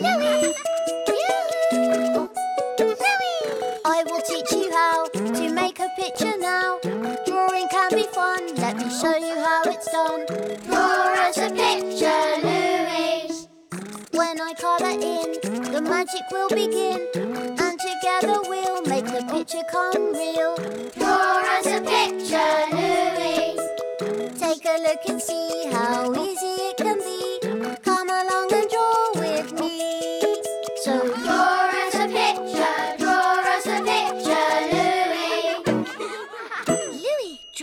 Louie! I will teach you how to make a picture now. Drawing can be fun. Let me show you how it's done. Draw us a picture, Louie. When I colour in, the magic will begin. And together we'll make the picture come real. Draw us a picture, Louie. Take a look and see how easy it can be.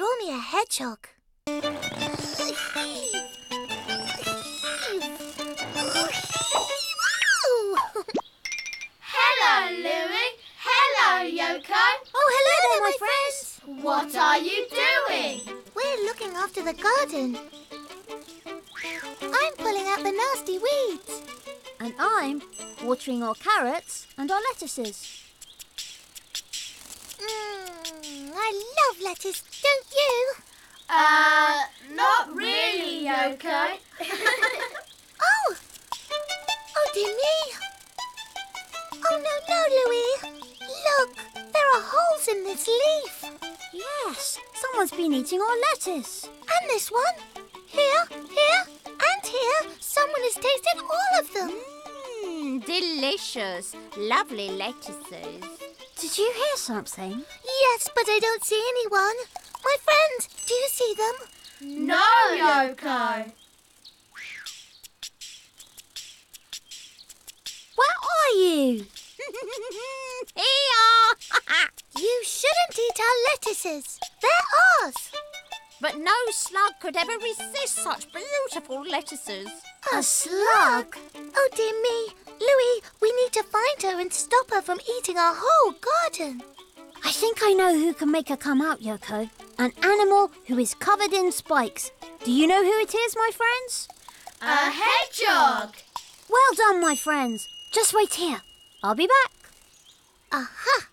Draw me a hedgehog. Hello, Louie. Hello, Yoko. Oh, hello there, my friends. What are you doing? We're looking after the garden. I'm pulling out the nasty weeds. And I'm watering our carrots and our lettuces. I love lettuce, don't you? Uh, not really, Yoko. Oh! Oh, dear me! Oh, no, no, Louie! Look, there are holes in this leaf. Yes, someone's been eating our lettuce. And this one. Here, here, and here. Someone has tasted all of them. Delicious. Lovely lettuces. Did you hear something? Yes, but I don't see anyone. My friends, do you see them? No, Yoko. Where are you? Here! You shouldn't eat our lettuces. They're ours. But no slug could ever resist such beautiful lettuces. A slug? Oh dear me. Louie, we need to find her and stop her from eating our whole garden. I think I know who can make her come out, Yoko. An animal who is covered in spikes. Do you know who it is, my friends? A hedgehog. Well done, my friends. Just wait here. I'll be back. Aha!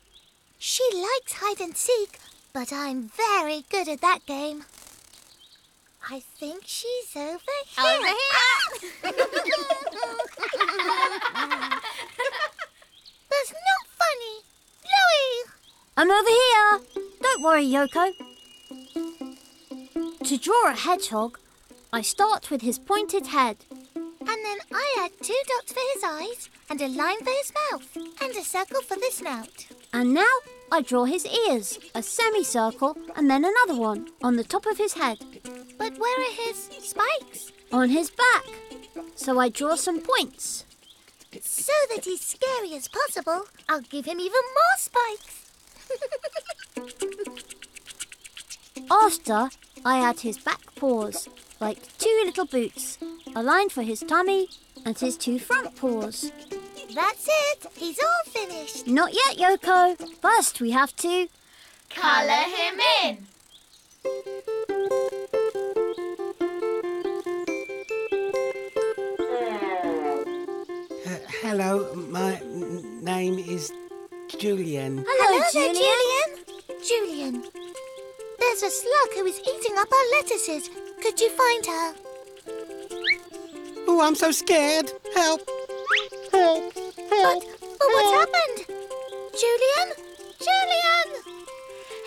She likes hide and seek, but I'm very good at that game. I think she's over here. Over here! That's not funny. Louie! I'm over here. Don't worry, Yoko. To draw a hedgehog, I start with his pointed head. And then I add two dots for his eyes, and a line for his mouth, and a circle for the snout. And now I draw his ears, a semicircle, and then another one on the top of his head. But where are his spikes? On his back. So I draw some points. So that he's scary as possible, I'll give him even more spikes. After, I add his back paws, like two little boots, a line for his tummy, and his two front paws. That's it. He's all finished. Not yet, Yoko. First, we have to. Colour him in. Uh, hello, my name is Julian. Hello, Julian. Julian. There's a slug who is eating up our lettuces. Could you find her? Oh, I'm so scared. Help! Help! Help! But what's happened? Julian? Julian!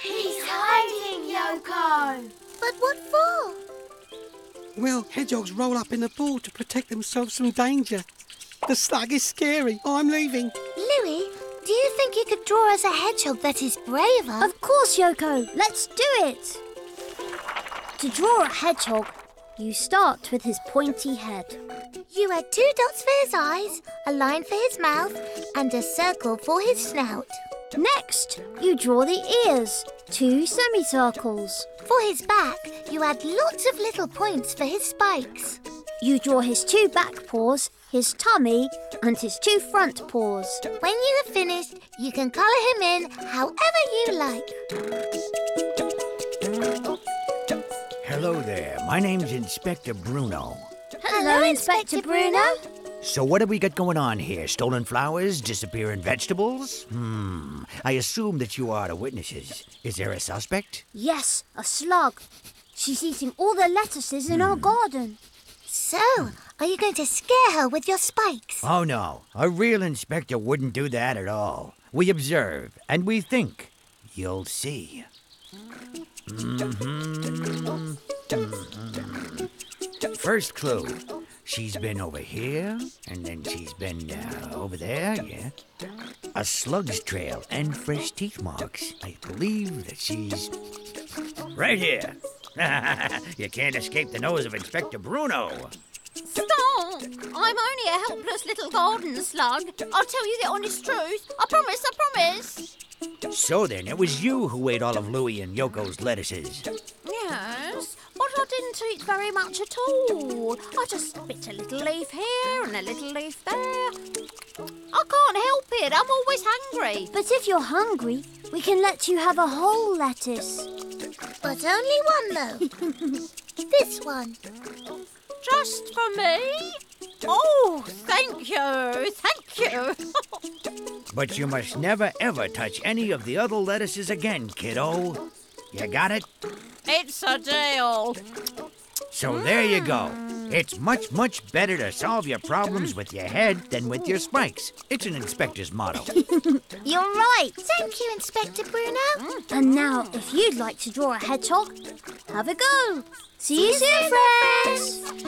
He's hiding, Yoko. But what for? Well, hedgehogs roll up in a ball to protect themselves from danger. The slug is scary. I'm leaving. Louie, do you think you could draw us a hedgehog that is braver? Of course, Yoko. Let's do it. To draw a hedgehog, you start with his pointy head. You add two dots for his eyes, a line for his mouth, and a circle for his snout. Next, you draw the ears, two semicircles. For his back, you add lots of little points for his spikes. You draw his two back paws, his tummy, and his two front paws. When you have finished, you can colour him in however you like. Hello there. My name's Inspector Bruno. Hello, Inspector Bruno. So what have we got going on here? Stolen flowers? Disappearing vegetables? Hmm. I assume that you are the witnesses. Is there a suspect? Yes, a slug. She's eating all the lettuces in our garden. So, are you going to scare her with your spikes? Oh no, a real inspector wouldn't do that at all. We observe and we think. You'll see. Mhm. Mhm. First clue. She's been over here, and then she's been uh, over there, yeah. A slug's trail and fresh teeth marks. I believe that she's right here. you can't escape the nose of Inspector Bruno. Stop! I'm only a helpless little garden slug. I'll tell you the honest truth. I promise, I promise. So then, it was you who ate all of Louie and Yoko's lettuces. I didn't eat very much at all. I just bit a little leaf here and a little leaf there. I can't help it. I'm always hungry. But if you're hungry, we can let you have a whole lettuce. But only one, though. this one. Just for me? Oh, thank you. Thank you. But you must never ever touch any of the other lettuces again, kiddo. You got it? it's a deal. So there you go. It's much, much better to solve your problems with your head than with your spikes. It's an inspector's motto. You're right. Thank you, Inspector Bruno. And now, if you'd like to draw a hedgehog, have a go. See you soon, friends.